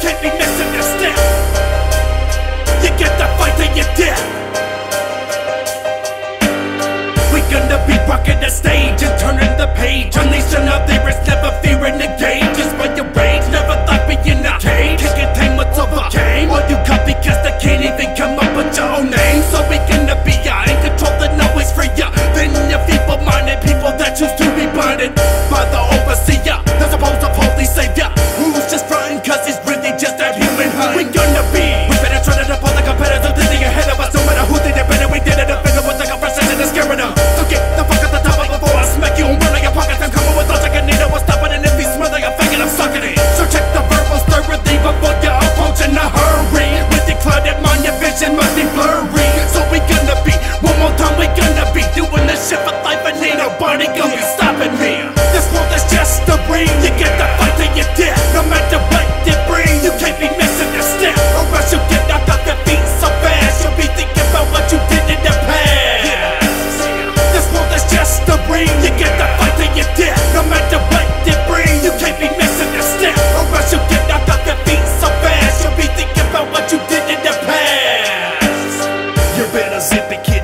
can't be missing this step. You get the fight to your death. We gonna be rocking the stage and turning the page, unleashing up there is never fear.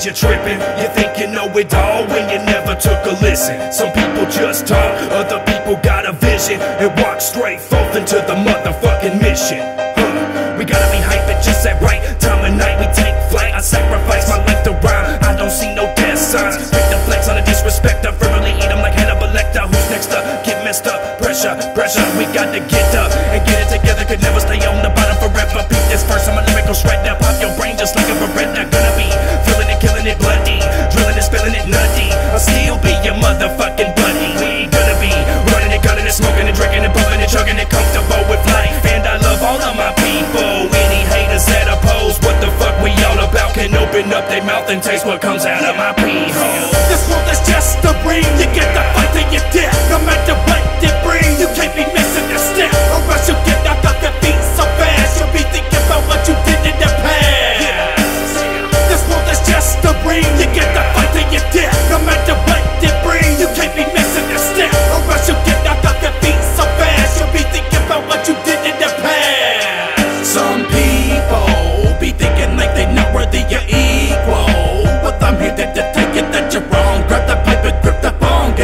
You tripping. You think you know it all when you never took a listen. Some people just talk, other people got a vision. And walk straight forth into the motherfucking mission. Huh. We gotta be hype at just at right time of night. We take flight, I sacrifice my life to rhyme. I don't see no death signs. Pick the flex on a disrespect. I verbally eat them like Hannibal Lecter. Who's next up? Get messed up. Pressure, pressure. We got to get up their mouth and taste what comes out of my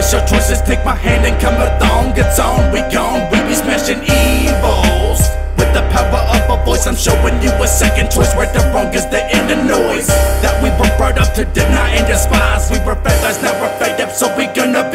It's your choices, take my hand and come along. It's on, we gone, we be smashing evils. With the power of a voice, I'm showing you a second choice. Where the wrong is the of noise That we were brought up to deny and despise. We were feathers, now we're up, so we gonna